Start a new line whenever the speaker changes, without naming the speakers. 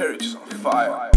carriage is on fire.